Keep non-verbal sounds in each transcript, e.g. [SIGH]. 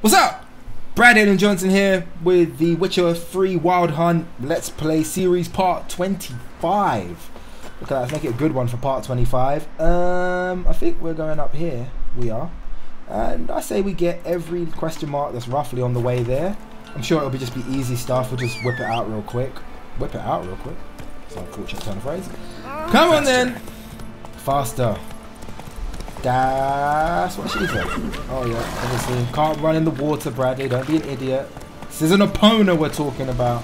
What's up? Brad Aidan Johnson here with the Witcher 3 Wild Hunt Let's Play Series Part 25. Look at that, let's make it a good one for Part 25. Um, I think we're going up here. We are. And I say we get every question mark that's roughly on the way there. I'm sure it'll be just be easy stuff. We'll just whip it out real quick. Whip it out real quick. It's an unfortunate turn of phrase. Come on then! Faster. That's what she said. Oh yeah, obviously. Can't run in the water, Bradley. Don't be an idiot. This is an opponent we're talking about.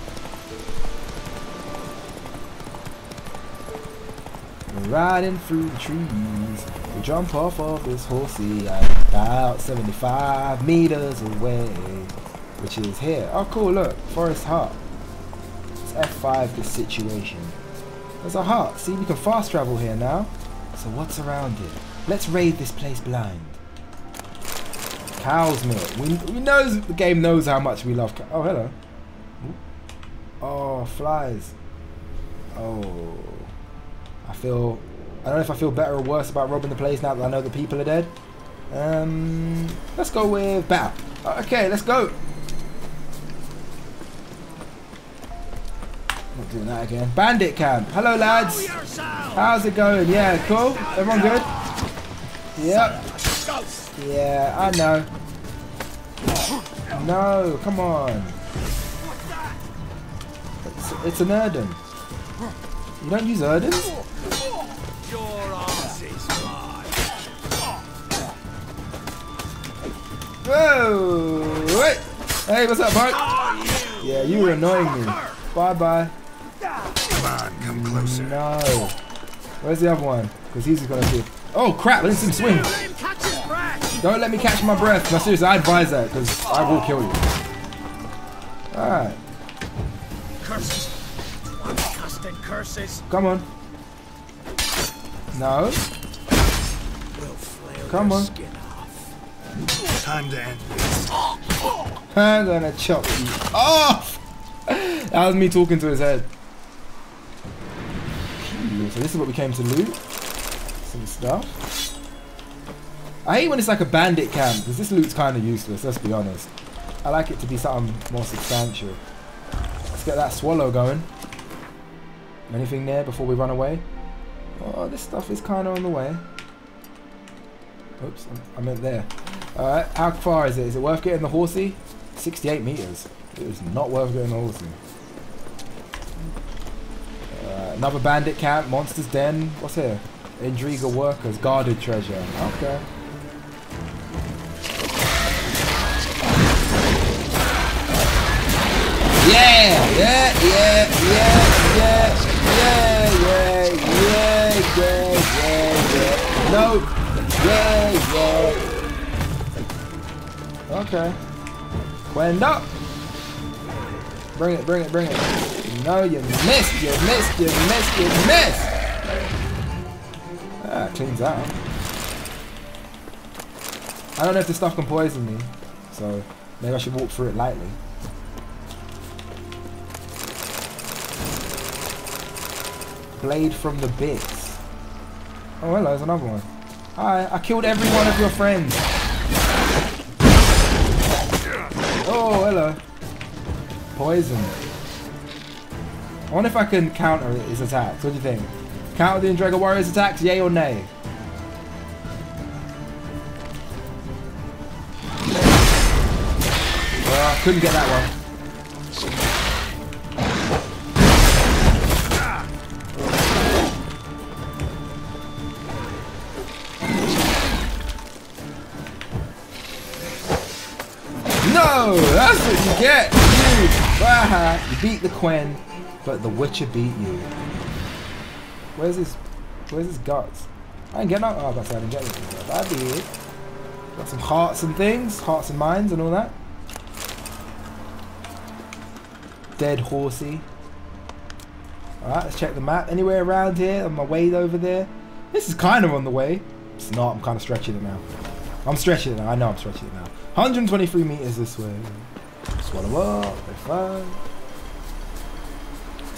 Riding through the trees. We jump off of this horsey about 75 meters away. Which is here. Oh cool, look. Forest Hut. It's F5 this situation. There's a hut. See, we can fast travel here now. So what's around it? Let's raid this place blind. Cow's milk. We, we knows the game knows how much we love. Oh, hello. Oh, flies. Oh, I feel. I don't know if I feel better or worse about robbing the place now that I know the people are dead. Um, let's go with better. Okay, let's go. Not doing that again. Bandit camp. Hello, lads. How's it going? Yeah, cool. Everyone good? Yep. Yeah, I know. No, come on. It's, it's an Erden. You don't use Erdens? Whoa! Wait! Hey, what's up, Bart? Yeah, you were annoying me. Bye bye closer. No. Where's the other one? Because he's gonna see. Oh crap! I didn't him swing. Don't let me catch my breath. No, seriously, I advise that because I will kill you. Alright, Curses. Disgusting curses. come on. No. Come on. skin off. Time to end this. I'm gonna chop you off. [LAUGHS] That was me talking to his head. So this is what we came to loot. Some stuff. I hate when it's like a bandit camp because this loot's kind of useless. Let's be honest. I like it to be something more substantial. Let's get that swallow going. Anything there before we run away? Oh, this stuff is kind of on the way. Oops, I meant there. Alright, how far is it? Is it worth getting the horsey? 68 meters. It is not worth getting the horsey. Another bandit camp, monster's den. What's here? Endrega workers, guarded treasure. Okay. Yeah, yeah, yeah, yeah, yeah, yeah, yeah, yeah, yeah, yeah, yeah. No. Yeah, yeah. Okay. Quenda. Bring it, bring it, bring it. No, you missed, you missed, you missed, you missed. Ah, cleans out. I don't know if this stuff can poison me, so maybe I should walk through it lightly. Blade from the bits. Oh, hello, there's another one. Hi, I killed every one of your friends. Oh, hello. Poison. I wonder if I can counter his attacks. What do you think? Counter the Dragon Warrior's attacks, yay or nay? Well, I couldn't get that one. No, that's what you get. Ah, you beat the Quen, but the Witcher beat you. Where's his, where's his guts? I didn't get no. Oh, that's I didn't get anything. But I did. Got some hearts and things, hearts and minds and all that. Dead horsey. Alright, let's check the map. Anywhere around here? On my way over there? This is kind of on the way. It's not. I'm kind of stretching it now. I'm stretching it now. I know I'm stretching it now. 123 meters this way. Swallow up. They're fine.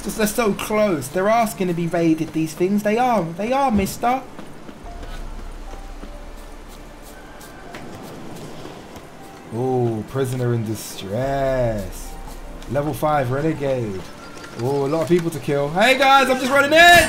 Just they're so close. They're asking to be raided. These things. They are. They are, Mister. Oh, prisoner in distress. Level 5 renegade. Oh, a lot of people to kill. Hey guys, I'm just running in!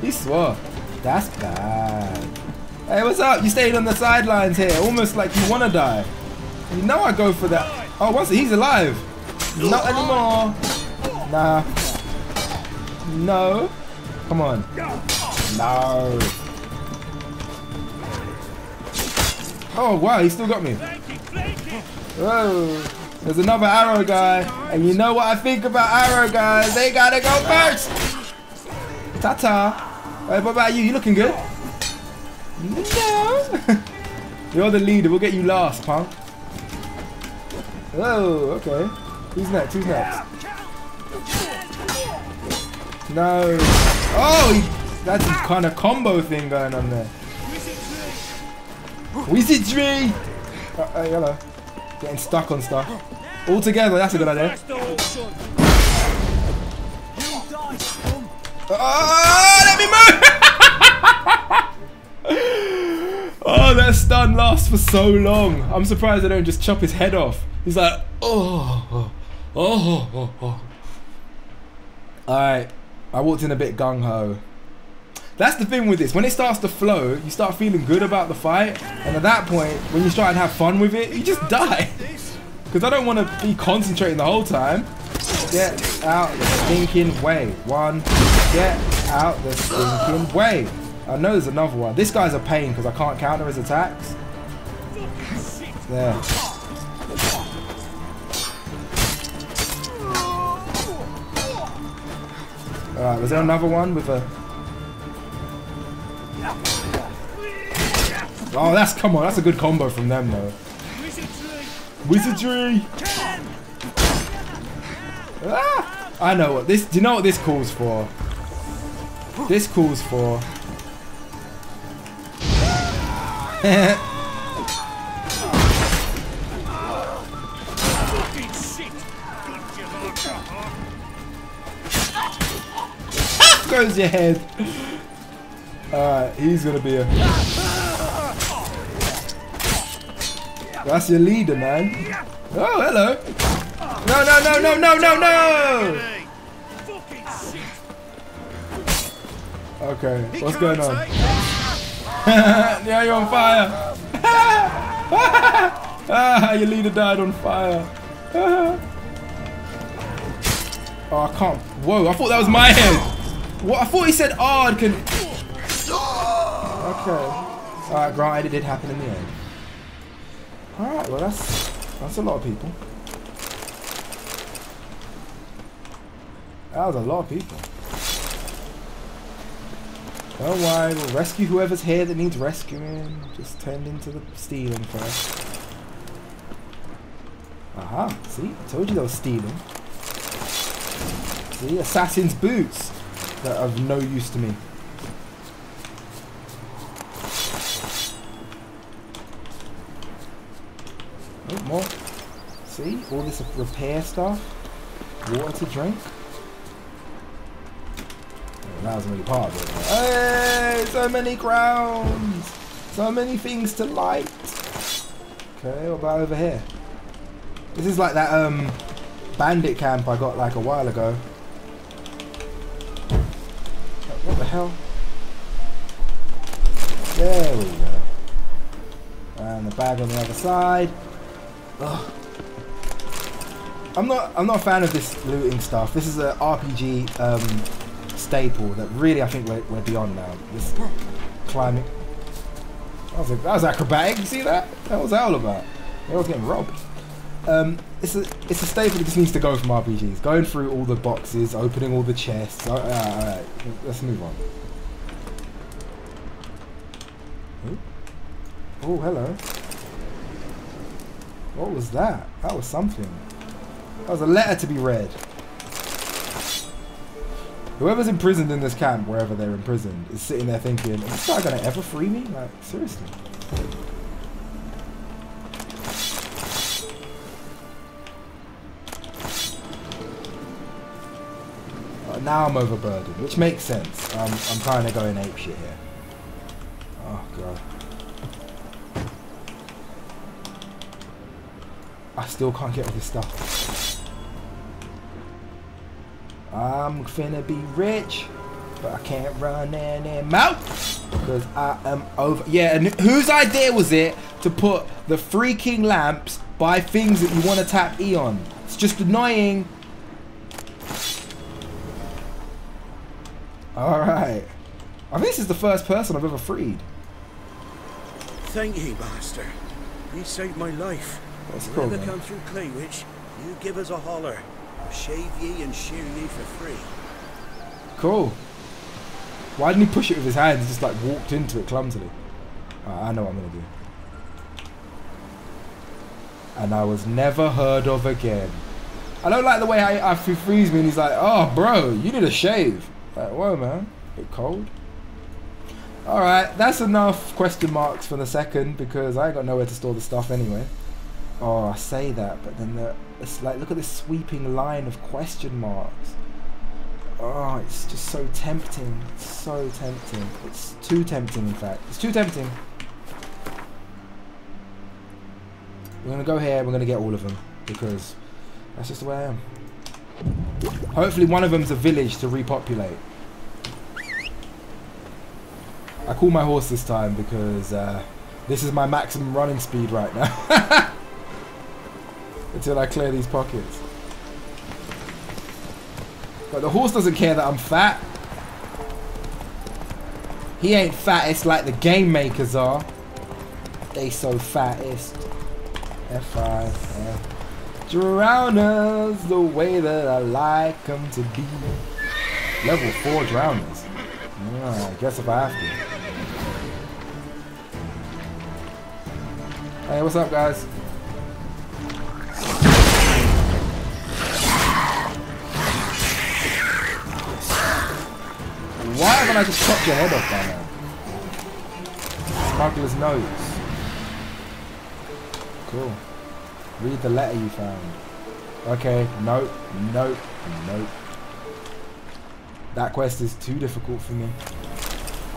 [LAUGHS] he swore. That's bad. Hey, what's up? You stayed on the sidelines here, almost like you want to die. You know I go for that. Oh, what's it? He's alive. Not anymore. Nah. No. Come on. No. Oh, wow, he still got me. Whoa. There's another arrow guy. And you know what I think about arrow guys? They gotta go first. Ta-ta. Hey, what about you? You looking good? No. [LAUGHS] You're the leader. We'll get you last, punk. Oh, okay. Who's next? Who's next? No. Oh, he, that's some kind of combo thing going on there. Wizardry! Uh, uh, hello. Getting stuck on stuff. All together, that's a good idea. Oh, let me move! [LAUGHS] oh, that stun lasts for so long. I'm surprised I don't just chop his head off. He's like, oh, oh, oh, oh, oh. Alright, I walked in a bit gung ho. That's the thing with this. When it starts to flow, you start feeling good about the fight. And at that point, when you start and have fun with it, you just die. [LAUGHS] Because I don't want to be concentrating the whole time. Get out the stinking way. One. Get out the stinking way. I know there's another one. This guy's a pain because I can't counter his attacks. There. Alright, was there another one with a... Oh, that's, come on, that's a good combo from them though. Wizardry! Ah, I know what this, do you know what this calls for? This calls for... [LAUGHS] goes your head. Alright, he's gonna be a... That's your leader, man. Oh, hello. No, no, no, no, no, no, no! Okay, what's going on? [LAUGHS] yeah, you're on fire. ah, [LAUGHS] your leader died on fire. [LAUGHS] oh, I can't. Whoa, I thought that was my head. What? I thought he said "odd." Can. Okay. Alright, granted, it did happen in the end. Alright, well, that's that's a lot of people. That was a lot of people. Don't worry, we'll rescue whoever's here that needs rescuing. Just turned into the stealing first. Aha, see? I told you they were stealing. See? Assassin's boots that are of no use to me. Oh, more. See? All this repair stuff. Water to drink. Well, that really part of it. Hey! So many crowns! So many things to light! Okay, what about over here? This is like that um bandit camp I got like a while ago. What the hell? There we go. And the bag on the other side. Ugh. I'm not I'm not a fan of this looting stuff. This is a RPG um, staple that really I think we're, we're beyond now. This climbing. That was, a, that was acrobatic. You see that? That was all about? They was getting robbed. Um, it's a it's a staple that just needs to go from RPGs. Going through all the boxes, opening all the chests. All right, all right. let's move on. Oh, hello. What was that? That was something. That was a letter to be read. Whoever's imprisoned in this camp, wherever they're imprisoned, is sitting there thinking, is this guy gonna ever free me? Like, seriously. now I'm overburdened, which makes sense. I'm kind of going ape shit here. Oh god. I still can't get all this stuff. I'm finna be rich, but I can't run any mouth because I am over. Yeah, and whose idea was it to put the freaking lamps by things that you want to tap E on? It's just annoying. Alright. I think this is the first person I've ever freed. Thank you, master. You saved my life. That's cool, Whenever man. come through Claywitch, you give us a holler. Shave ye and shear ye for free. Cool. Why didn't he push it with his hands? He just like walked into it clumsily. I know what I'm gonna do. And I was never heard of again. I don't like the way I, I he frees me and he's like, oh bro, you need a shave. Like, whoa man, a bit cold. Alright, that's enough question marks for the second because I ain't got nowhere to store the stuff anyway. Oh, I say that, but then the, it's like, look at this sweeping line of question marks. Oh, it's just so tempting. It's so tempting. It's too tempting, in fact. It's too tempting. We're going to go here. We're going to get all of them because that's just the way I am. Hopefully one of them's a village to repopulate. I call my horse this time because uh, this is my maximum running speed right now. [LAUGHS] Until I clear these pockets. But the horse doesn't care that I'm fat. He ain't fattest like the game makers are. They so fattest. F5. F. Drowners, the way that I like them to be. Level 4 drowners. Yeah, I guess if I have to. Hey, what's up, guys? Why haven't I just chopped your head off by now? Smuggler's notes. Cool. Read the letter you found. Okay, nope, nope, nope. That quest is too difficult for me.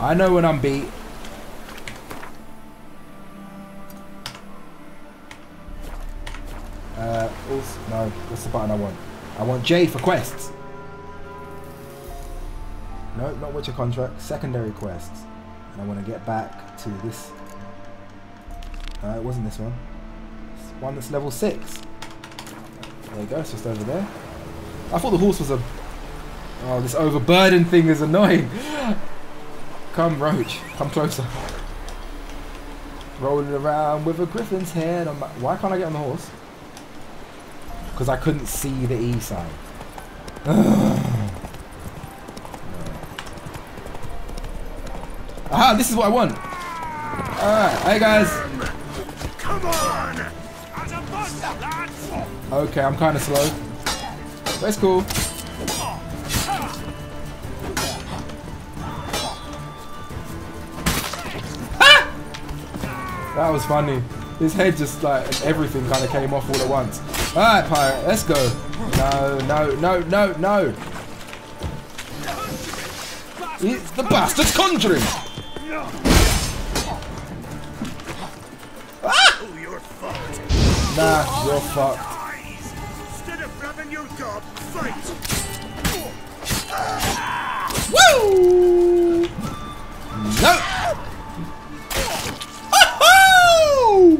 I know when I'm beat. Uh, also, no, what's the button I want? I want J for quests. No, not Witcher contract. Secondary quests. And I want to get back to this. Uh, it wasn't this one. It's one that's level 6. There you go, it's just over there. I thought the horse was a... Oh, this overburden thing is annoying. [GASPS] Come, Roach. Come closer. Rolling around with a griffin's head on my... Why can't I get on the horse? Because I couldn't see the E sign. Aha, this is what I want. Alright, hey guys. Come on! As a bus! Okay, I'm kind of slow. That's cool. Ah! That was funny. His head just like everything kind of came off all at once. Alright, pirate, let's go. No, no, no, no, no. It's the bastard's conjuring. Oh, you're fucked. Nah, you're fucked. Instead of your gob, fight! Woo! No! Oh-ho!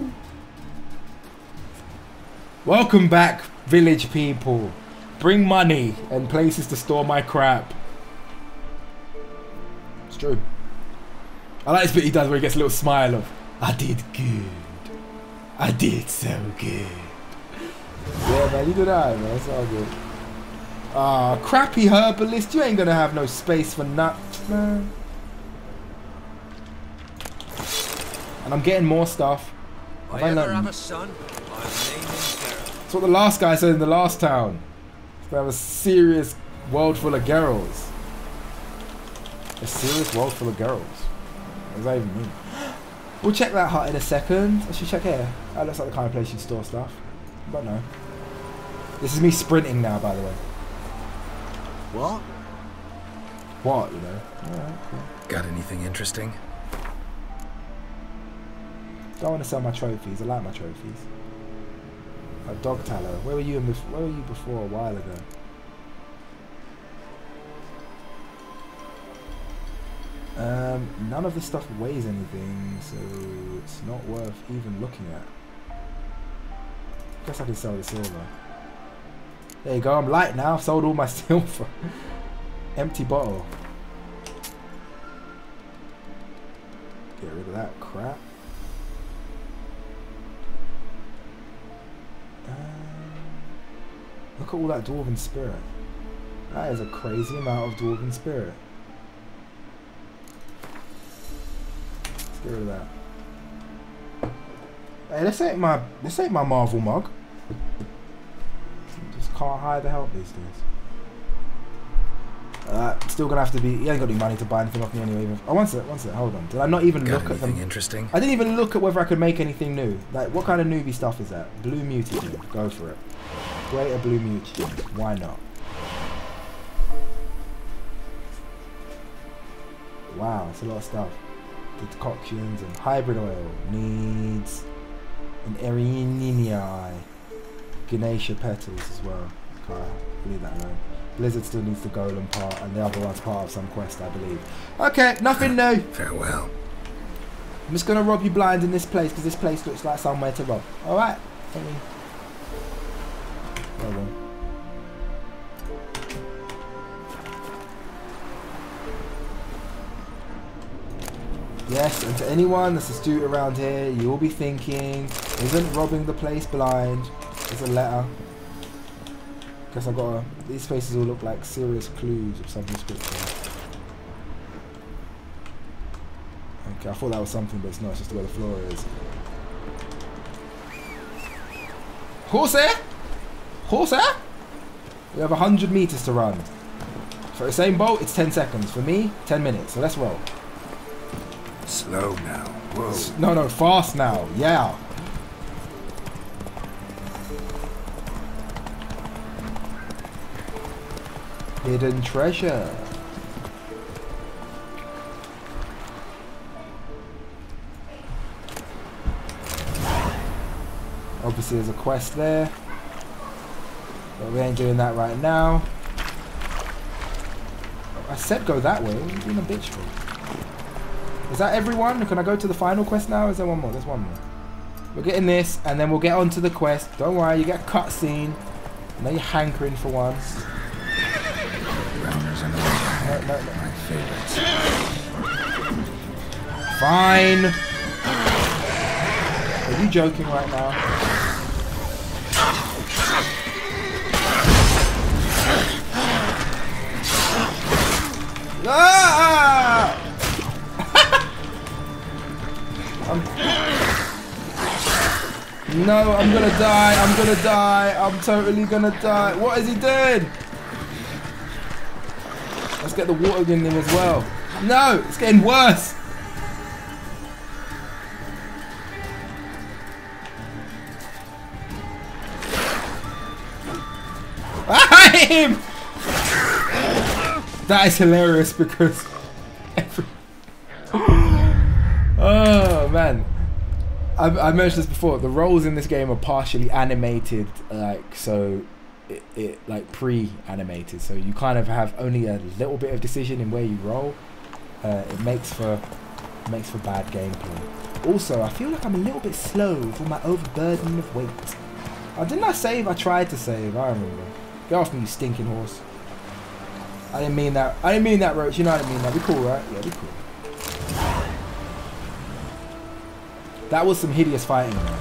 Welcome back, village people. Bring money and places to store my crap. It's true. I like this bit he does where he gets a little smile of, I did good. I did so good. Yeah, man, you did alright, man. It's all good. Ah, crappy herbalist. You ain't gonna have no space for nuts, man. And I'm getting more stuff. I Have I ever have a son, I'll name Geralt. That's what the last guy said in the last town. They have a serious world full of girls. A serious world full of girls. Does that even mean? We'll check that hut in a second. I should check here. That looks like the kind of place you'd store stuff. But no. This is me sprinting now, by the way. What? what, you know. Alright, cool. Got anything interesting? Don't want to sell my trophies. I like my trophies. A dog tallow. Where were you Where were you before? A while ago. Um, none of this stuff weighs anything, so it's not worth even looking at. Guess I can sell the silver. There you go. I'm light now. I've sold all my [LAUGHS] silver. Empty bottle. Get rid of that crap. Um, look at all that dwarven spirit. That is a crazy amount of dwarven spirit. Get rid of that. Hey, this ain't my this ain't my Marvel mug. Just can't hide the help these days. Uh, still gonna have to be. He ain't got any money to buy anything off me anyway. Even. Oh, one sec, one sec. Hold on. Did I not even Got look at them? interesting? I didn't even look at whether I could make anything new. Like, what kind of newbie stuff is that? Blue mutagen. Go for it. Greater blue mutagen. Why not? Wow, it's a lot of stuff. Decoctions and hybrid oil needs an Erininia Ganesha petals as well. Okay, leave that alone. Blizzard still needs the golem part, and the other one's part of some quest, I believe. Okay, nothing new. Farewell. I'm just gonna rob you blind in this place because this place looks like somewhere to rob. All right. Let Yes, and to anyone that's astute around here, you will be thinking, isn't robbing the place blind? There's a letter. Guess I've gotta. These faces all look like serious clues of some description. Okay, I thought that was something, but it's not. It's just where the floor is. Horse Horse We have 100 meters to run. For the same boat, it's 10 seconds. For me, 10 minutes. So let's roll. Slow now. Whoa. No, no, fast now. Yeah. Hidden treasure. Obviously, there's a quest there. But we ain't doing that right now. I said go that way. What are you being a bitch for? Is that everyone? Can I go to the final quest now? Is there one more? There's one more. We're getting this, and then we'll get on to the quest. Don't worry, you get a cutscene. I know you're hankering for one. Drowners and No, no, no. my favorites. Fine. Are you joking right now? Ah! No, I'm gonna die. I'm gonna die. I'm totally gonna die. What is he doing? Let's get the water in him as well. No, it's getting worse. I [LAUGHS] hit him! That is hilarious because [LAUGHS] every... [GASPS] Oh man. I, I mentioned this before. The roles in this game are partially animated, like so, it, it like pre-animated. So you kind of have only a little bit of decision in where you roll. Uh, it makes for makes for bad gameplay. Also, I feel like I'm a little bit slow for my overburden of weight. Oh, didn't I save? I tried to save. I remember. Get off me, you stinking horse. I didn't mean that. I didn't mean that, Roach. You know what I mean. That be cool, right? Yeah, be cool. That was some hideous fighting, man.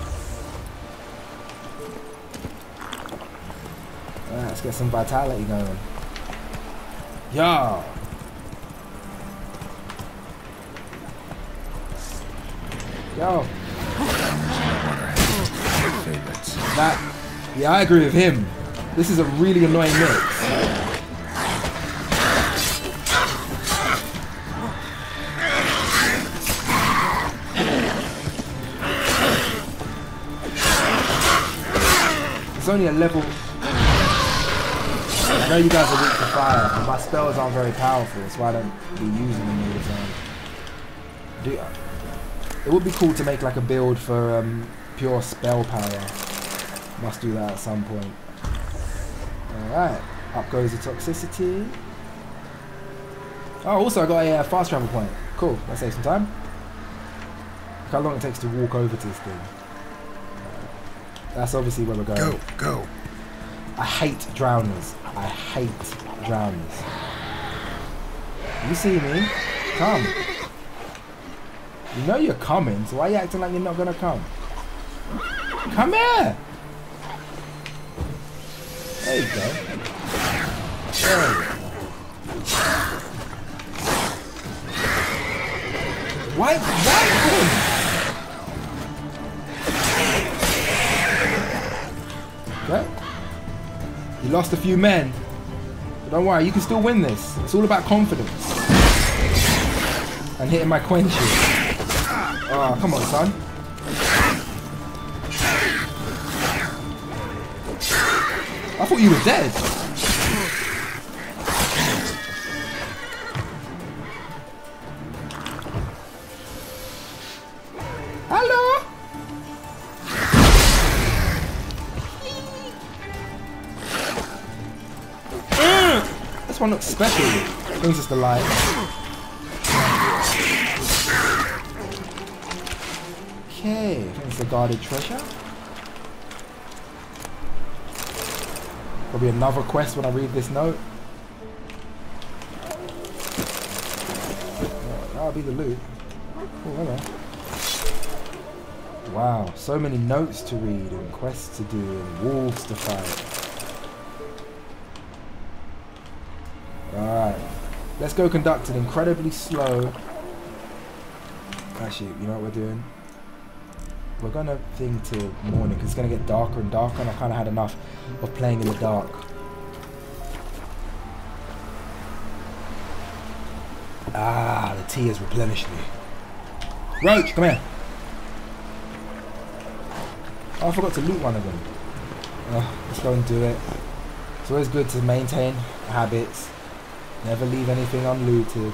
Alright, let's get some vitality going. Yeah. Yo, that. Yeah, I agree with him. This is a really annoying mix. Only a level. I know you guys are weak to fire, but my spells aren't very powerful, so I don't be using them all the time. Do, it would be cool to make like a build for um, pure spell power. Must do that at some point. Alright, up goes the toxicity. Oh, also I got a uh, fast travel point. Cool, that saves some time. Look how long it takes to walk over to this thing. That's obviously where we're going. Go, go. I hate drowners. I hate drowners. You see me? Come. You know you're coming, so why are you acting like you're not gonna come? Come here! There you go. There you go. Why? Why You lost a few men. But don't worry, you can still win this. It's all about confidence. And hitting my quenches. Oh, ah, come on, son. I thought you were dead. One looks special. Brings us to life. Okay, I think it's a guarded treasure. Probably another quest when I read this note. That'll be the loot. Oh, hello. Wow, so many notes to read and quests to do and wolves to fight. Let's go conduct an incredibly slow. Actually, you know what we're doing? We're gonna thing till morning because it's gonna get darker and darker and I kinda had enough of playing in the dark. Ah, the tea has replenished me. Roach, come here. Oh, I forgot to loot one of them. Oh, let's go and do it. It's always good to maintain habits. Never leave anything unlooted.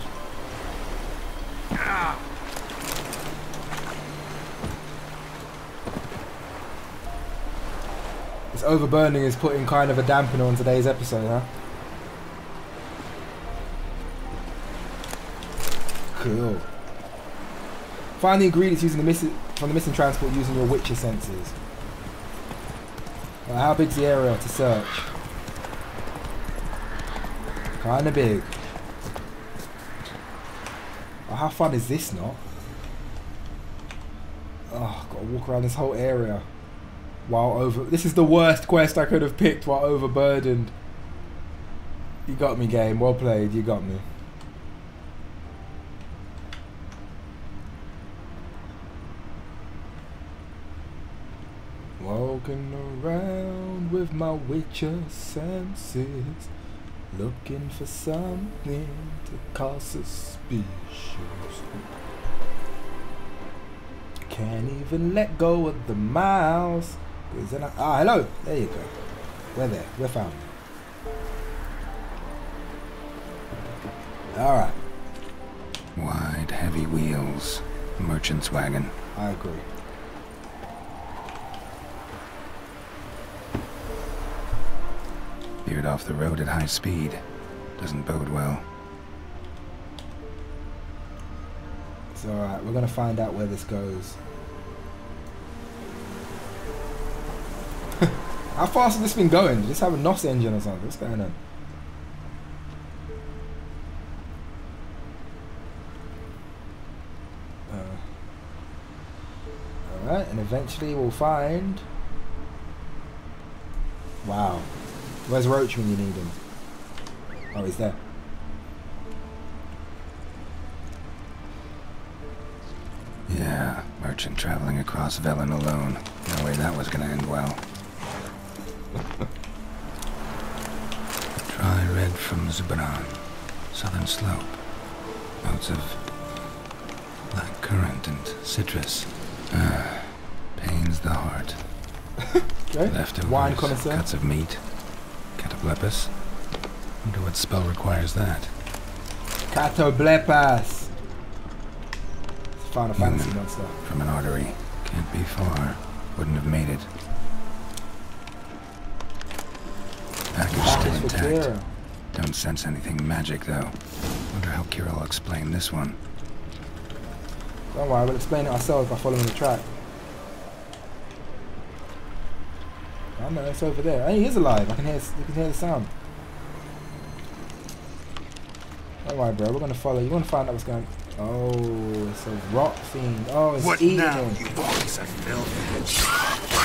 This overburning is putting kind of a dampener on today's episode, huh? Cool. Find the ingredients using the missing from the missing transport using your Witcher senses. How big's the area to search? Kinda big. Oh, how fun is this not? Oh, gotta walk around this whole area while over. This is the worst quest I could have picked while overburdened. You got me, game. Well played. You got me. Walking around with my Witcher senses, looking for something to cause suspicious. Can't even let go of the mouse. 'cause then I, ah, hello. There you go. We're there. We're found. All right. Wide, heavy wheels. Merchant's wagon. I agree. Off the road at high speed. Doesn't bode well. It's all right. We're gonna find out where this goes. [LAUGHS] How fast has this been going? Did this have a NOS engine or something? What's going on? Uh, Alright, and eventually we'll find... Wow. Where's Roach when you need him? Oh, he's there. Yeah, merchant traveling across Velen alone. No way that was gonna end well. Dry red from Zubran. Southern slope. Notes of black currant and citrus. Ah, pains the heart. [LAUGHS] Okay. Leftovers, Wine connoisseur. cuts of meat, catoblepas. Wonder what spell requires that. Catoblepas. Final Fantasy monster. From an artery. Can't be far. Wouldn't have made it. Package still intact. Keira. Don't sense anything magic, though. Wonder how Keira will explain this one. Don't worry, we'll explain it ourselves by following the track. I know it's over there. Hey, he is alive. I can hear. You can hear the sound. Don't bro. We're gonna follow. You wanna find out what's going? Oh, it's a rock fiend. Oh, it's What eating now, him. you of filth?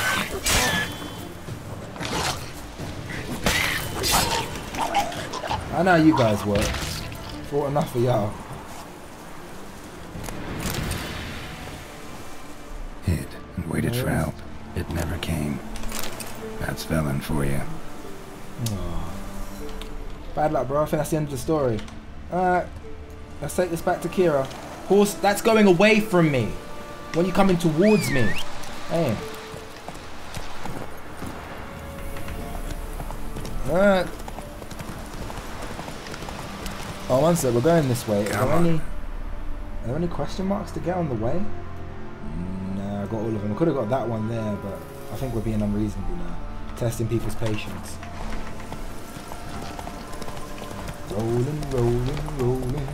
I know how you guys work. Fought enough for y'all. For you. Oh. Bad luck, bro. I think that's the end of the story. Alright. Let's take this back to Keira. Horse, that's going away from me. When you coming towards me. Hey. Alright. Oh, one sec. We're going this way. Are there, any, are there any question marks to get on the way? No, I got all of them. I could have got that one there, but I think we're being unreasonable now. Testing people's patience. Rolling, rolling, rolling.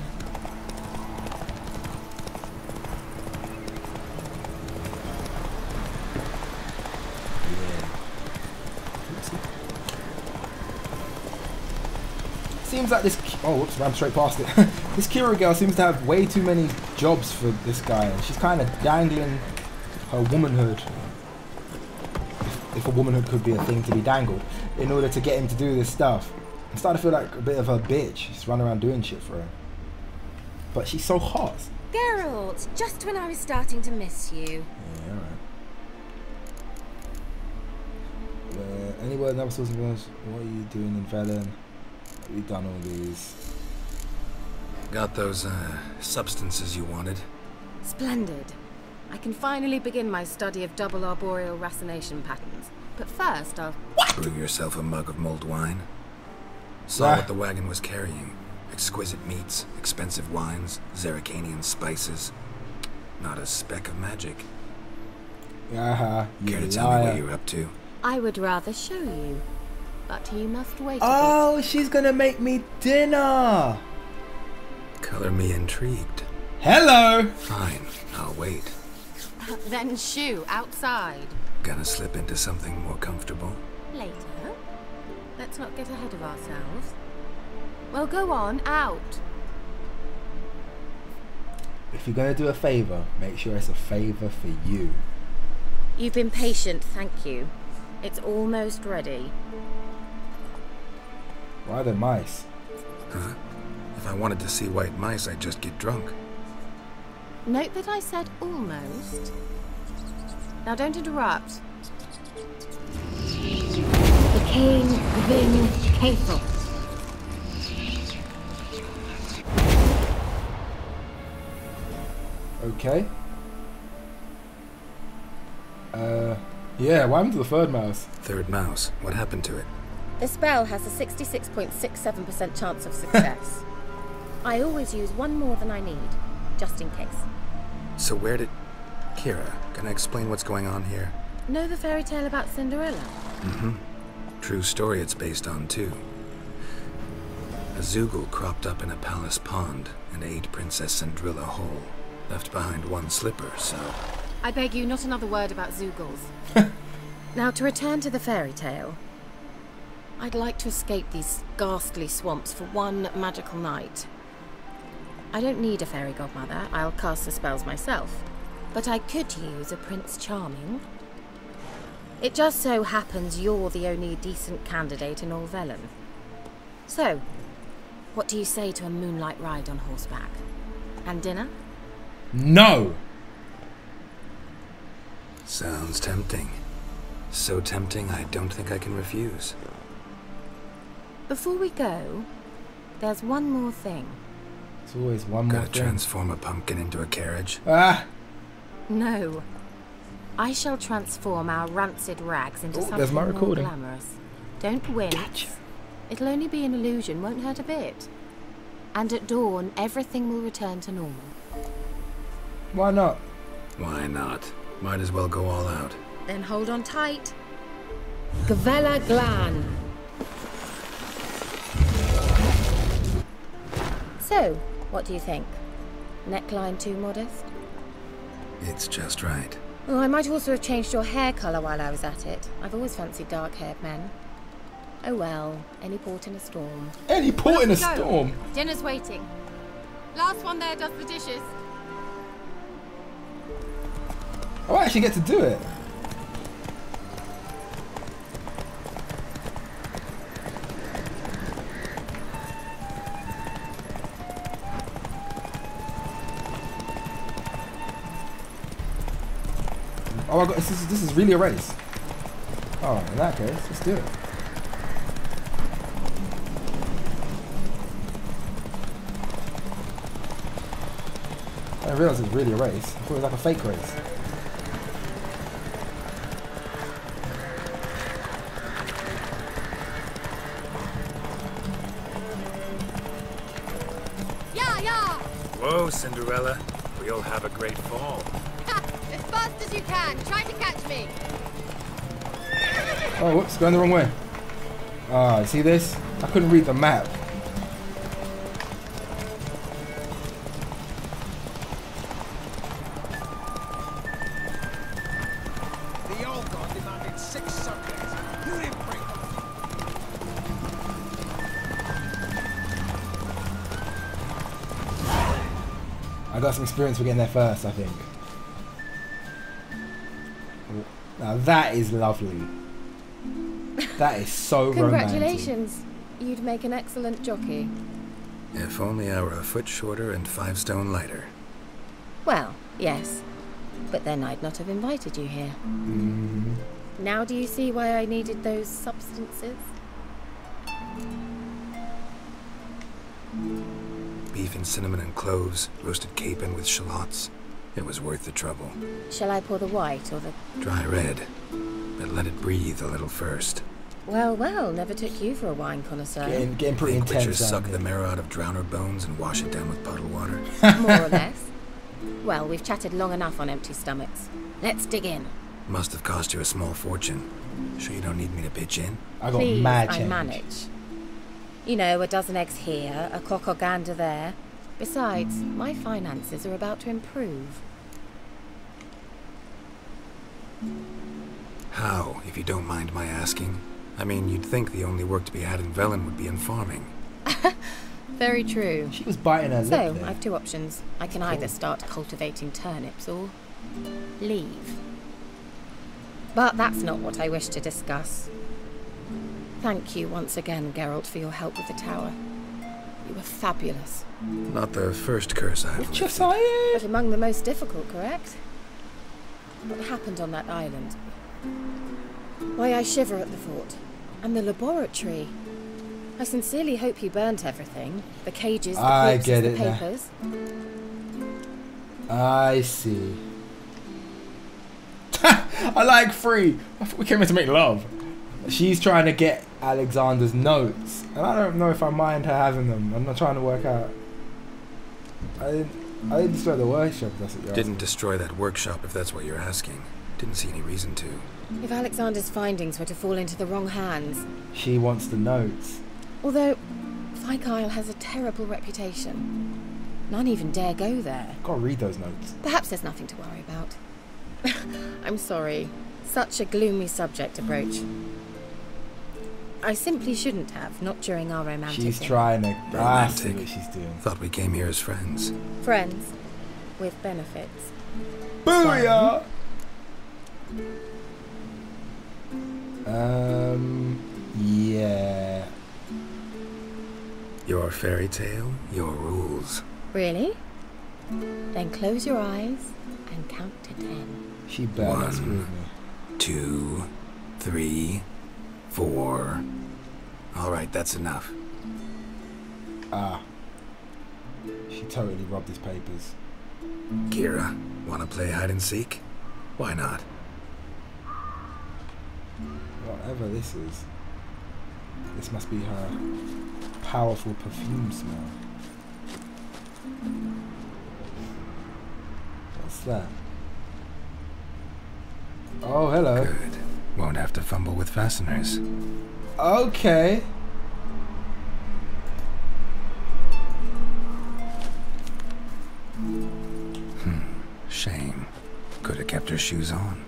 Seems like this. Oh, whoops! Ran straight past it. [LAUGHS] this Keira girl seems to have way too many jobs for this guy, she's kind of dangling her womanhood, if, if a womanhood could be a thing to be dangled, in order to get him to do this stuff. I'm starting to feel like a bit of a bitch. She's running around doing shit for him. But she's so hot. Geralt, just when I was starting to miss you. Yeah, alright. Uh, any word, never source of English? What are you doing in Velen? We've done all these. Got those, uh, substances you wanted? Splendid. I can finally begin my study of double arboreal racination patterns. But first, I'll. Brew yourself a mug of mulled wine. Saw what the wagon was carrying. Exquisite meats, expensive wines, Zerrikanian spices. Not a speck of magic. Aha, you Care to tell me what you're up to? I would rather show you. But you must wait a Oh, she's gonna make me dinner. Color me intrigued. Hello. Fine, I'll wait. Then shoo, outside. Gonna slip into something more comfortable. Later. Let's not get ahead of ourselves. Well, go on, out. If you're gonna do a favor, make sure it's a favor for you. You've been patient, thank you. It's almost ready. Why the mice? Huh? If I wanted to see white mice, I'd just get drunk. Note that I said almost. Now don't interrupt. The king Vin Cathel. Okay. Uh, yeah. What happened to the third mouse? Third mouse, what happened to it? The spell has a 66.67% chance of success. [LAUGHS] I always use one more than I need, just in case. So where did... Keira, can I explain what's going on here? Know the fairy tale about Cinderella? Mm-hmm. True story it's based on, too. A zeugl cropped up in a palace pond and ate Princess Cinderella whole. Left behind one slipper, so... I beg you, not another word about zeugls. [LAUGHS] now, to return to the fairy tale. I'd like to escape these ghastly swamps for one magical night. I don't need a fairy godmother, I'll cast the spells myself. But I could use a Prince Charming. It just so happens you're the only decent candidate in all Velen. So, what do you say to a moonlight ride on horseback? And dinner? No. Sounds tempting. So tempting, I don't think I can refuse. Before we go, there's one more thing. It's always one more Gotta thing. transform a pumpkin into a carriage. ah. No. I shall transform our rancid rags into Oh, something there's my more glamorous. Don't wince. Gotcha. It'll only be an illusion, won't hurt a bit. And at dawn, everything will return to normal. Why not? Why not? Might as well go all out. Then hold on tight. Gavella Glan. So, what do you think? Neckline too modest? It's just right. Oh, I might also have changed your hair colour while I was at it. I've always fancied dark-haired men. Oh well, any port in a storm. Any port in a Go. storm. Dinner's waiting. Last one there does the dishes. Oh, I actually get to do it. Oh, I got, this is this is really a race. Oh, in that case, let's do it. I didn't realize it was really a race. I thought it was like a fake race. Yeah, yeah! Whoa, Cinderella. We'll have a great fall. As you can. Try to catch me. Oh, whoops, going the wrong way. Ah, see this? I couldn't read the map. The old god demanded six subjects. You didn't bring them. I got some experience for getting there first, I think. Now that is lovely. That is so romantic. Congratulations. You'd make an excellent jockey. If only I were a foot shorter and five stone lighter. Well, yes. But then I'd not have invited you here. Mm-hmm. Now do you see why I needed those substances? Beef and cinnamon and cloves, roasted capon with shallots. It was worth the trouble. Shall I pour the white or the... Dry red, but let it breathe a little first. Well, well, never took you for a wine connoisseur. Getting, getting pretty Think intense. witches around suck the marrow out of drowner bones and wash it down with puddle water. [LAUGHS] [LAUGHS] More or less. Well, we've chatted long enough on empty stomachs. Let's dig in. Must have cost you a small fortune. Sure you don't need me to pitch in? I got Please, mad I manage. You know, a dozen eggs here, a cock or gander there. Besides, my finances are about to improve. How, if you don't mind my asking? I mean, you'd think the only work to be had in Velen would be in farming. [LAUGHS] Very true. She was biting her So, lip there. I've two options. I can either start cultivating turnips or leave. But that's not what I wish to discuss. Thank you once again, Geralt, for your help with the tower. You were fabulous. Not the first curse I've Witcher lifted. science? But among the most difficult, correct? What happened on that island? Why, I shiver at the thought. And the laboratory. I sincerely hope you burnt everything. The cages, the I corpses, get the it now. papers. I see. I like free. I thought we came here to make love. She's trying to get Alexander's notes, and I don't know if I mind her having them. I'm not trying to work out. I didn't. I didn't destroy the workshop. That's what you're Didn't destroy that workshop if that's what you're asking. Didn't see any reason to. If Alexander's findings were to fall into the wrong hands. She wants the notes. Although, Fyke Isle has a terrible reputation. None even dare go there. Gotta read those notes. Perhaps there's nothing to worry about. [LAUGHS] I'm sorry. Such a gloomy subject to broach. I simply shouldn't have, not during our romantic She's dinner. trying to. I see Romantic. what she's doing. Thought we came here as friends. Friends. With benefits. Booyah! Um. Yeah. Your fairy tale, your rules. Really? Then close your eyes and count to ten. She better not One. screw with me. Two, three, four. All right, that's enough. Ah. She totally robbed his papers. Keira, wanna play hide and seek? Why not? Whatever this is. This must be her powerful perfume smell. What's that? Oh, hello. Good. Won't have to fumble with fasteners. Okay. Hmm, shame. Could have kept her shoes on.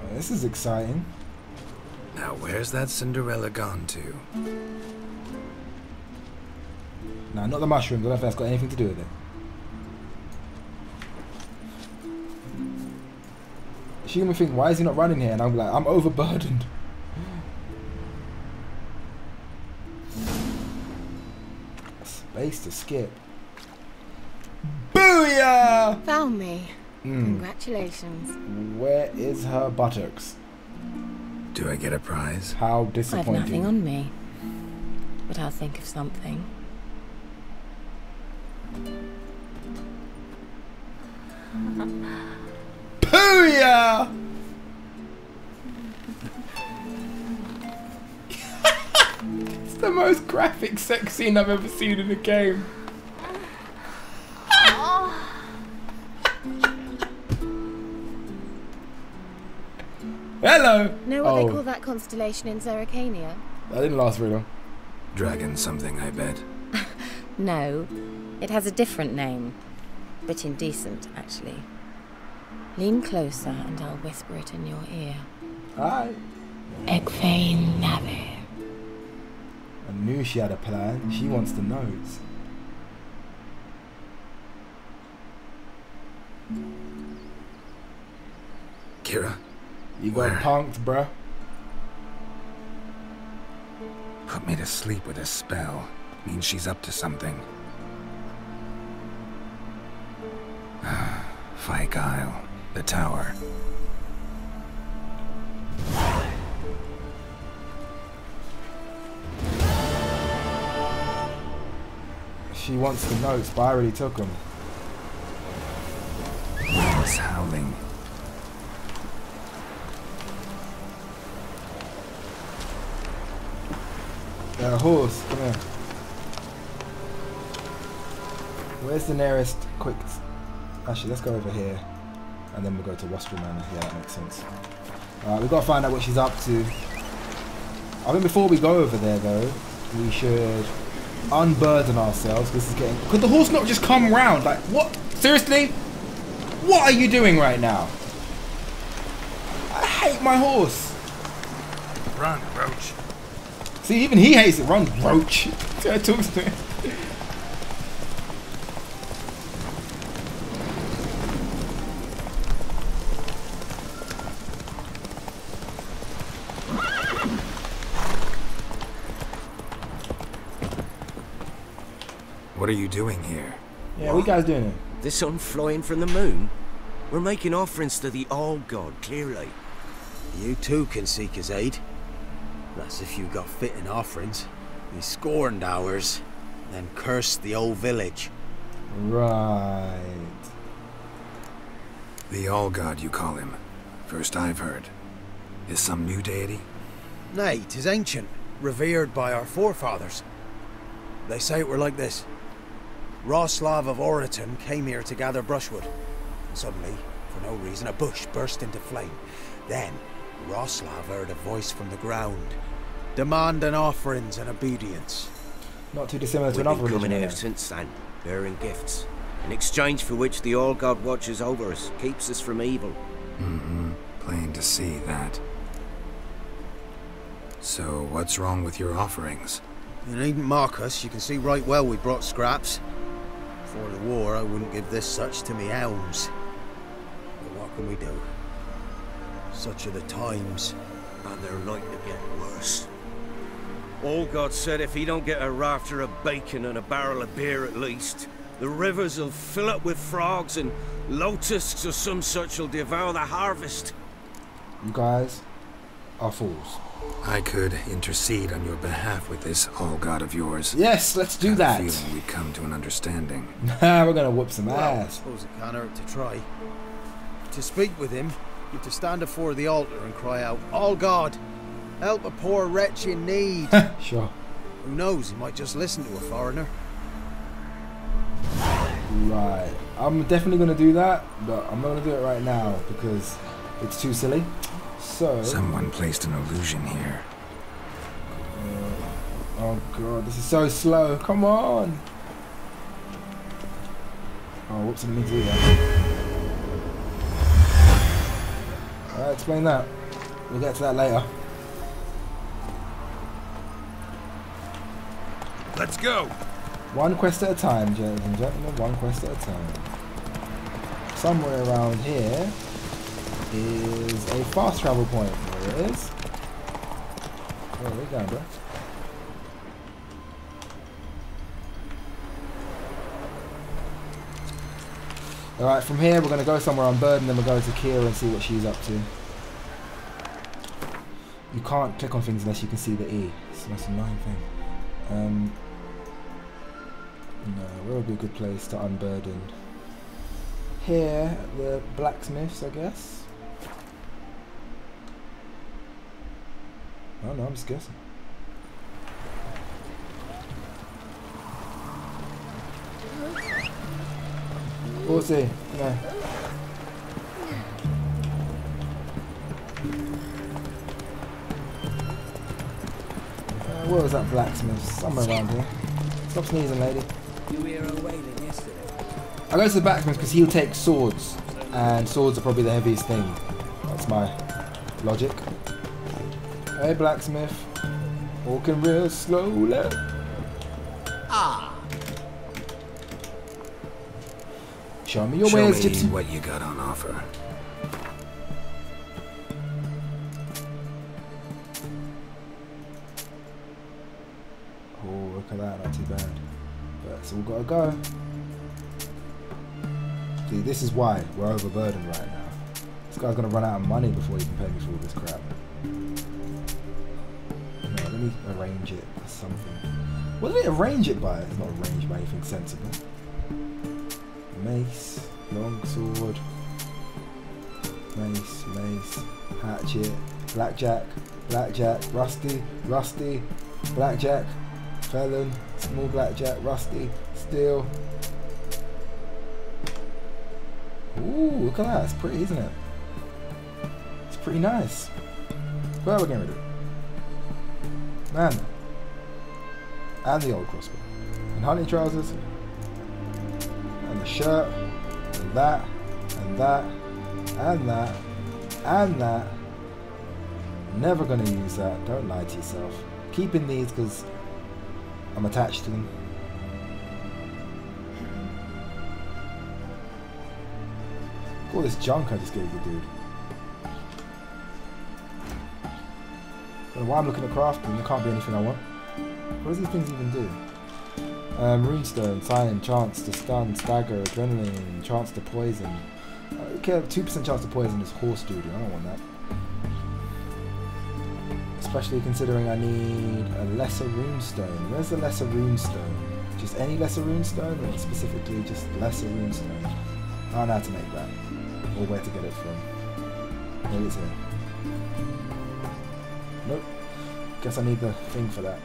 Oh, this is exciting. Now, where's that Cinderella gone to? No, not the mushrooms. I don't know if that's got anything to do with it. She gonna think, why is he not running here? And I'm like, I'm overburdened. Space to skip. Booyah! Found me. Mm. Congratulations. Where is her buttocks? Do I get a prize? How disappointing. I've disappointing. nothing on me. But I'll think of something. Graphic sex scene I've ever seen in a game. Hello! Know what oh, they call that constellation in Zerrikania? that didn't last very long. Dragon something, I bet. [LAUGHS] No. It has a different name. Bit indecent, actually. Lean closer and I'll whisper it in your ear. Hi. Egfain Nave. I knew she had a plan. She mm. wants the notes. Keira, You got Where? punked, bruh. put me to sleep with a spell. Means she's up to something. [SIGHS] Fyke Isle, the tower. She wants the notes, but I already took them. Howling. Uh, horse, come here. Where's the nearest quick... Actually, let's go over here. And then we'll go to Wastrel Manor. Yeah, that makes sense. Alright, we've got to find out what she's up to. I think before we go over there, though, we should unburden ourselves. This is getting... Could the horse not just come round? Like, what? Seriously? What are you doing right now? I hate my horse. Run, Roach. See, even he hates it. Run, roach. [LAUGHS] He talks to him. You doing here? Yeah, what you guys doing here? The sun flying from the moon? We're making offerings to the All God, clearly. You too can seek his aid. That's if you got fitting offerings. He scorned ours, then cursed the old village. Right. The All God, you call him. First I've heard. Is some new deity? Nay, 'tis ancient, revered by our forefathers. They say it were like this. Roslav of Oriton came here to gather brushwood. And suddenly, for no reason, a bush burst into flame. Then, Roslav heard a voice from the ground, demanding offerings and obedience. Not too dissimilar to We've another been religion. coming yeah. out since then, bearing gifts. In exchange for which the All God watches over us, keeps us from evil. Mm-hmm. Plain to see that. So, what's wrong with your offerings? You needn't mock us, you can see right well we brought scraps. Before the war, I wouldn't give this such to me elms. But what can we do? Such are the times. And they're like to get worse. All God said if he don't get a rafter of bacon and a barrel of beer at least, the rivers will fill up with frogs and locusts or some such will devour the harvest. You guys are fools. I could intercede on your behalf with this All God of yours. Yes, let's do Had a that. feeling we'd come to an understanding. [LAUGHS] We're gonna whoop some Well, I suppose it can't hurt to try. To speak with him, you've to stand before the altar and cry out, All God, help a poor wretch in need. [LAUGHS] Sure. Who knows, he might just listen to a foreigner. Right. I'm definitely going to do that, but I'm not going to do it right now because it's too silly. So. Someone placed an illusion here. Uh, oh god, this is so slow. Come on. Oh, whoops, I didn't mean to do that. I'll explain that. We'll get to that later. Let's go. One quest at a time, ladies and gentlemen. One quest at a time. Somewhere around here is a fast travel point. There it is. Where are we going, bro? Alright, from here we're going to go somewhere on Bird and then we'll go to Keira and see what she's up to. You can't click on things unless you can see the E. So that's annoying thing. Um, no, where would be a good place to unburden? Here, the blacksmiths, I guess. I don't know, I'm just guessing. See. No. Uh, where was that blacksmith? Somewhere around here. Stop sneezing, lady. You hear wailing yesterday? I go to the blacksmith because he'll take swords, and swords are probably the heaviest thing. That's my logic. Hey, blacksmith. Walking real slowly. Ah, Show me your Show wares, me gypsy. what you got on offer. Oh, look at that, not too bad. But it's all gotta go. See, this is why we're overburdened right now. This guy's gonna run out of money before he can pay me for all this crap. Me arrange it for something. What did it arrange it by? It's not arranged by anything sensible. Mace, longsword, mace, mace, hatchet, blackjack, blackjack, rusty, rusty, blackjack, felon, small blackjack, rusty, steel. Ooh, look at that. It's pretty, isn't it? It's pretty nice. Where are we getting rid of it? Man. And the old crossbow. And hunting trousers. And the shirt. And that. And that. And that. And that. Never gonna use that. Don't lie to yourself. Keeping these because I'm attached to them. All this junk I just gave the dude. Know why I'm looking at crafting. There can't be anything I want. What does these things even do? Um, runestone, sign, chance to stun, stagger, adrenaline, chance to poison. Okay, 2% chance to poison is horse duty. I don't want that. Especially considering I need a lesser runestone. Where's the lesser runestone? Just any lesser runestone or specifically just lesser runestone? I don't know how to make that. Or where to get it from. Maybe it's here. Nope. Guess I need the thing for that.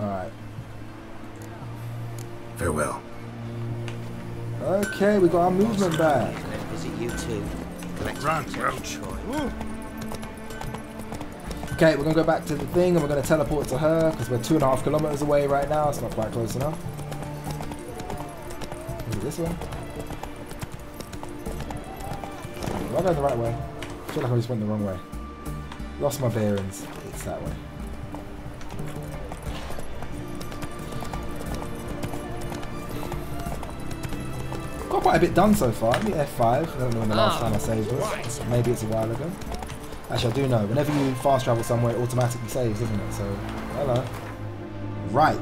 Alright. Farewell. Okay, we got our movement back. Is it you too? run, Roach. Okay, we're gonna go back to the thing and we're gonna teleport to her because we're two and a half kilometers away right now. It's not quite close enough. Is it this way? Am I going the right way? I feel like I just went the wrong way. Lost my bearings. It's that way. Got quite a bit done so far. Me F5. I don't know when the last ah. time I saved was. Maybe it's a while ago. Actually, I do know. Whenever you fast travel somewhere, it automatically saves, doesn't it? So, hello. Right.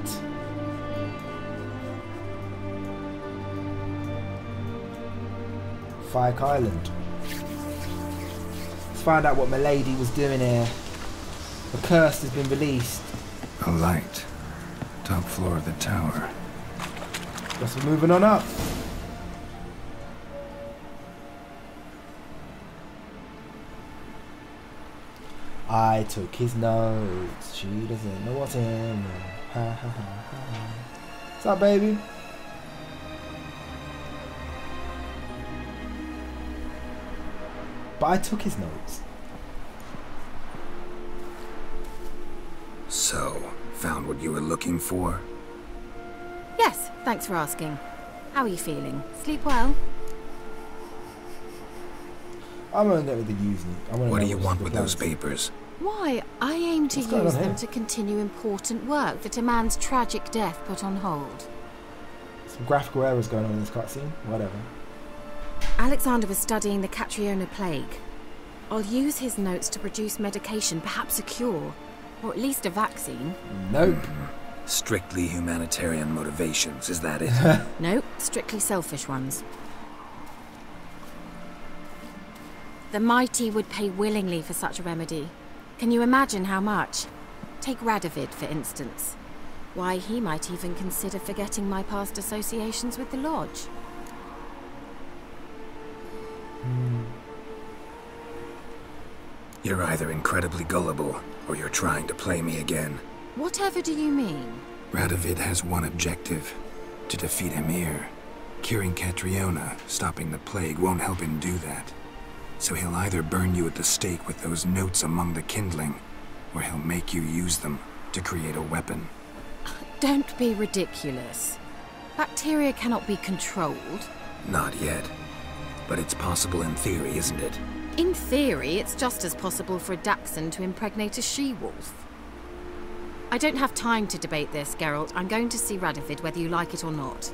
Fyke Island. Find out what my lady was doing here. The curse has been released. A light. Top floor of the tower. Guess we're moving on up. I took his notes. She doesn't know what's in. Ha ha ha ha. What's up, baby? But I took his notes. So, found what you were looking for? Yes, thanks for asking. How are you feeling? Sleep well? I'm gonna get with the using. I wanna What do you want with those papers? Why, I aim to What's use them to continue important work that a man's tragic death put on hold. Some graphical errors going on in this cutscene. Whatever. Alexander was studying the Catriona plague. I'll use his notes to produce medication, perhaps a cure, or at least a vaccine. Nope. Hmm. Strictly humanitarian motivations, is that it? [LAUGHS] No, strictly selfish ones. The mighty would pay willingly for such a remedy. Can you imagine how much? Take Radovid, for instance. Why, he might even consider forgetting my past associations with the Lodge. You're either incredibly gullible, or you're trying to play me again. Whatever do you mean? Radovid has one objective. To defeat Emhyr. Curing Catriona, stopping the plague, won't help him do that. So he'll either burn you at the stake with those notes among the kindling, or he'll make you use them to create a weapon. Don't be ridiculous. Bacteria cannot be controlled. Not yet. But it's possible in theory, isn't it? In theory, it's just as possible for a Dachshund to impregnate a she-wolf. I don't have time to debate this, Geralt. I'm going to see Radovid whether you like it or not.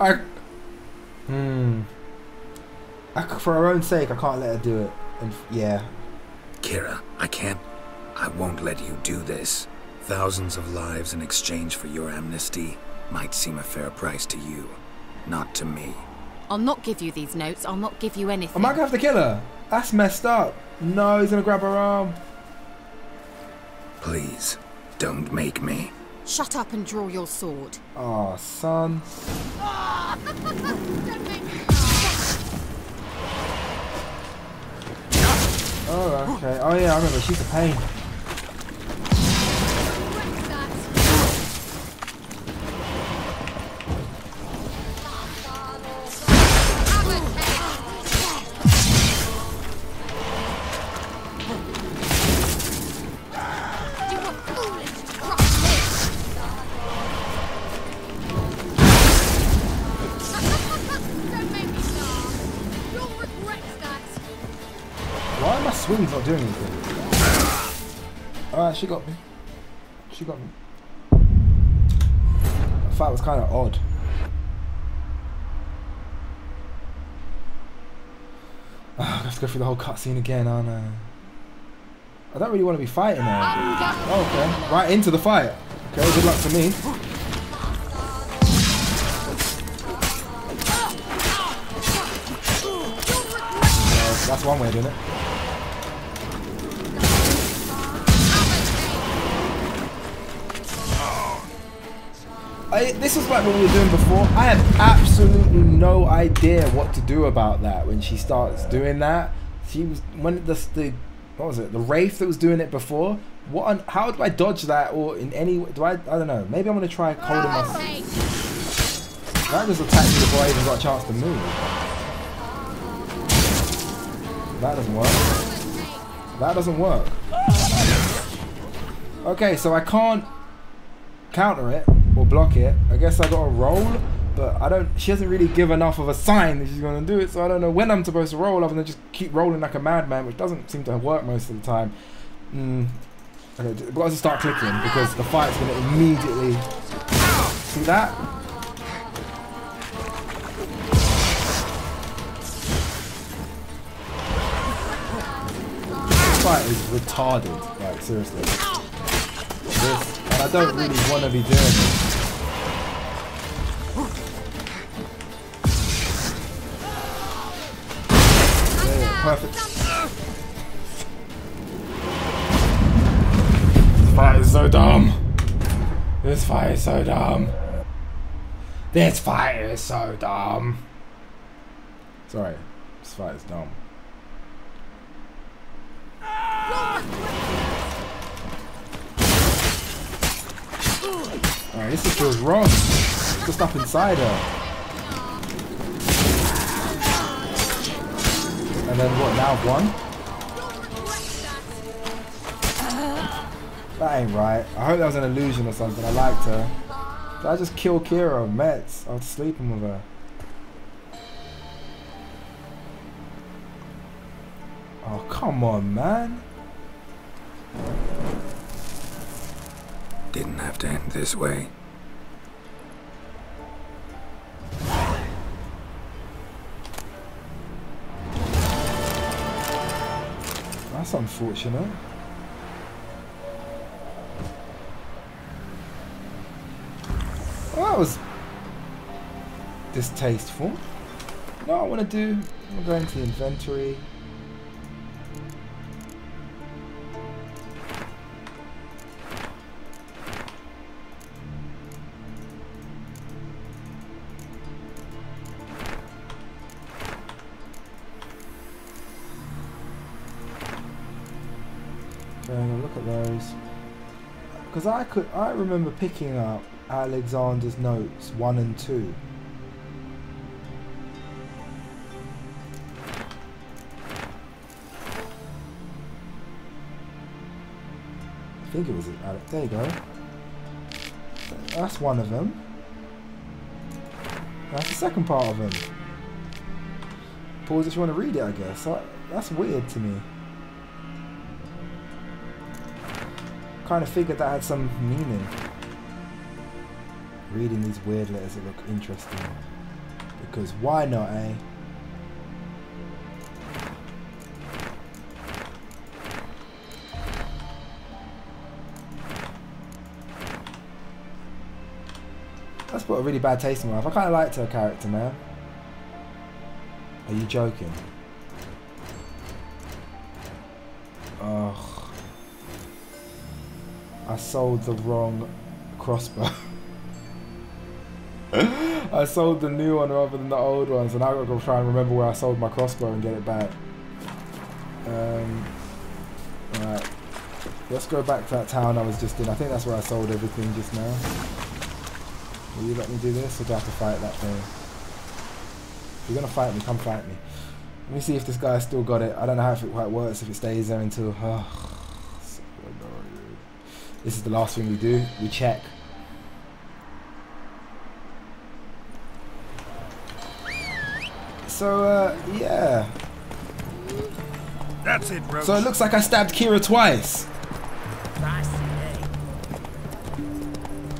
I. Hmm. I, c- for her own sake, I can't let her do it. And yeah, Keira, I can't. I won't let you do this. Thousands of lives in exchange for your amnesty might seem a fair price to you, not to me. I'll not give you these notes. I'll not give you anything. am I gonna have to kill her? That's messed up. No, he's gonna grab her arm. Please, don't make me. Shut up and draw your sword. Oh, son. [LAUGHS] Oh, okay. Oh yeah, I remember. She's a pain. Through the whole cutscene again, aren't I? I don't really want to be fighting. Oh, okay. Right into the fight. Okay, good luck to me. That's one way of doing it. I, this is like what we were doing before. I have absolutely no idea what to do about that when she starts doing that. She was when the the what was it? The wraith that was doing it before. What? On, how do I dodge that? Or in any? Do I? I don't know. Maybe I'm gonna try holding my. Oh, that just attacked me before I even got a chance to move. That doesn't work. That doesn't work. Okay, so I can't counter it or block it. I guess I gotta roll, but I don't. She hasn't really given enough of a sign that she's gonna do it, so I don't know when I'm supposed to roll other than just keep rolling like a madman, which doesn't seem to work most of the time. Mm. Okay, I've got to start clicking because the fight's gonna immediately. See that? This fight is retarded. Like seriously. This, and I don't really want to be doing this. Perfect. This fight is so dumb. This fight is so dumb. This fight is so dumb. Sorry, this fight is dumb. Alright, this is feels wrong. Just up inside her. And then what, now I've? That ain't right. I hope that was an illusion or something. I liked her. Did I just kill Keira? Mets. I was sleeping with her. Oh, come on, man. Didn't have to end this way. That's unfortunate. Well, that was distasteful. No, I want to do. I'm going to the inventory. Because I could, I remember picking up Alexander's notes one and two. I think it was Alex. There you go. That's one of them. That's the second part of them. Pause if you want to read it, I guess. That- That's weird to me. Kind of figured that had some meaning. Reading these weird letters that look interesting. Because why not, eh? That's put a really bad taste in my mouth. I kind of liked her character, man. Are you joking? I sold the wrong crossbow. [LAUGHS] I sold the new one rather than the old one, now I've got to go try and remember where I sold my crossbow and get it back. Um, right. Let's go back to that town I was just in. I think that's where I sold everything just now. Will you let me do this, or do I have to fight that thing? If you're gonna fight me, come fight me. Let me see if this guy's still got it. I don't know how it works, if it stays there until... this is the last thing we do. We check. So, uh, yeah. That's it, Roach. So it looks like I stabbed Keira twice.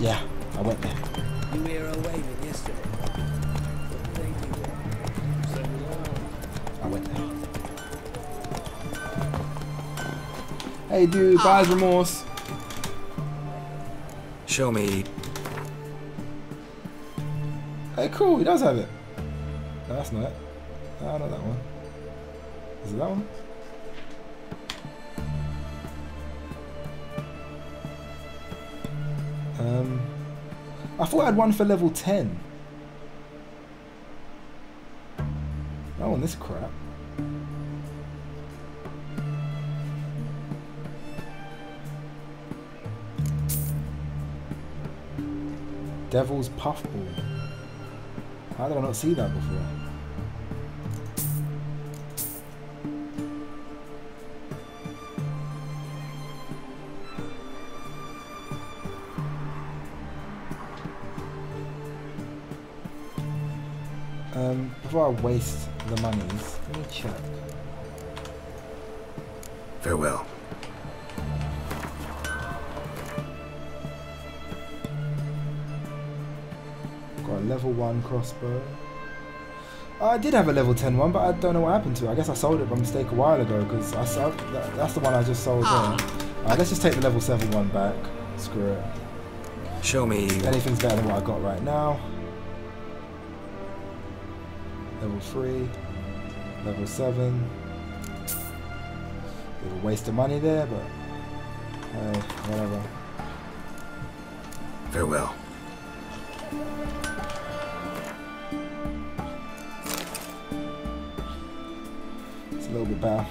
Yeah, I went there. You hear her waving yesterday? I went there. Hey dude, buyer's remorse. Show me. Hey cool, he does have it. No, that's not it. No, not that one. Is it that one? Um, I thought I had one for level 10. I want this crap. Devil's Puffball. How did I not see that before? Um, before I waste the monies, let me check. Farewell. Level 1 crossbow. I did have a level 10 one, but I don't know what happened to it. I guess I sold it by mistake a while ago because I sold, that, that's the one I just sold there. Alright, uh, let's just take the level 7 one back. Screw it. Show me. Anything's better than what I got right now. Level 3. Level 7. Little waste of money there, but hey, whatever. Farewell. Better.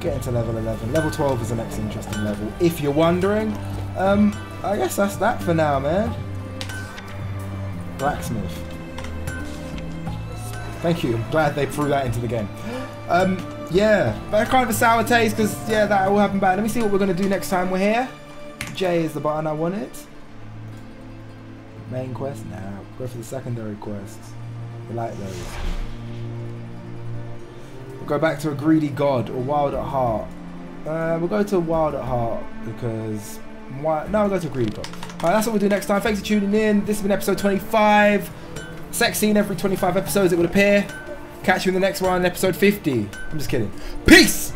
Getting to level 11. Level 12 is the next interesting level. If you're wondering, um, I guess that's that for now, man. Blacksmith. Thank you. I'm glad they threw that into the game. Um, yeah, but kind of a sour taste because yeah, that will happen back. Let me see what we're gonna do next time we're here. J is the button I wanted. Main quest? Nah, go for the secondary quests. We like those. We'll go back to a greedy god or wild at heart. Uh, we'll go to wild at heart because why? No, we'll go to greedy god. Alright, that's what we'll do next time. Thanks for tuning in. This has been episode 25. Sex scene every 25 episodes, it would appear. Catch you in the next one, episode 50. I'm just kidding. Peace!